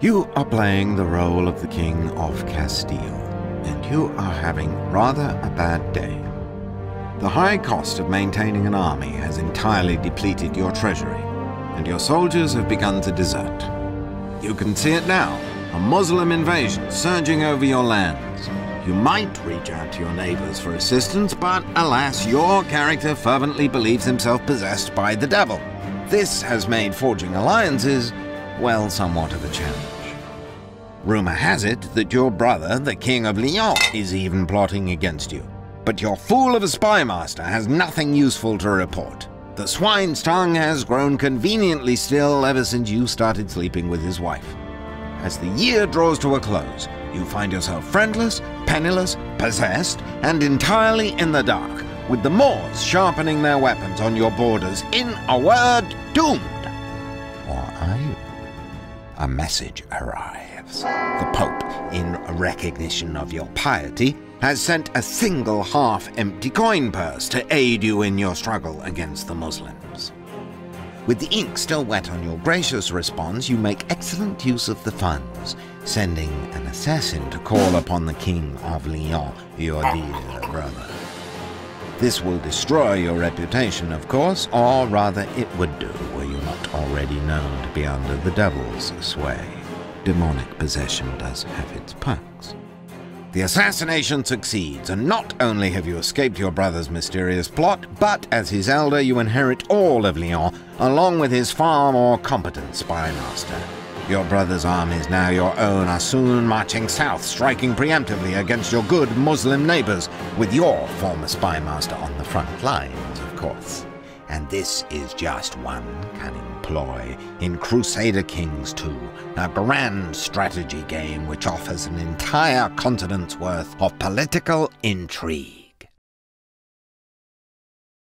You are playing the role of the King of Castile, and you are having rather a bad day. The high cost of maintaining an army has entirely depleted your treasury, and your soldiers have begun to desert. You can see it now, a Muslim invasion surging over your lands. You might reach out to your neighbors for assistance, but alas, your character fervently believes himself possessed by the devil. This has made forging alliances, well, somewhat of a challenge. Rumor has it that your brother, the King of León, is even plotting against you. But your fool of a spymaster has nothing useful to report. The swine's tongue has grown conveniently still ever since you started sleeping with his wife. As the year draws to a close, you find yourself friendless, penniless, possessed, and entirely in the dark, with the Moors sharpening their weapons on your borders. In a word, doomed. Or are you? A message arrives. The Pope, in recognition of your piety, has sent a single half-empty coin purse to aid you in your struggle against the Muslims. With the ink still wet on your gracious response, you make excellent use of the funds, sending an assassin to call upon the King of León, your dear brother. This will destroy your reputation, of course, or rather it would do were you already known to be under the devil's sway. Demonic possession does have its perks. The assassination succeeds, and not only have you escaped your brother's mysterious plot, but as his elder you inherit all of León, along with his far more competent spymaster. Your brother's army is now your own, are soon marching south, striking preemptively against your good Muslim neighbors, with your former spymaster on the front lines, of course. And this is just one cunning ploy in Crusader Kings 2, a grand strategy game which offers an entire continent's worth of political intrigue.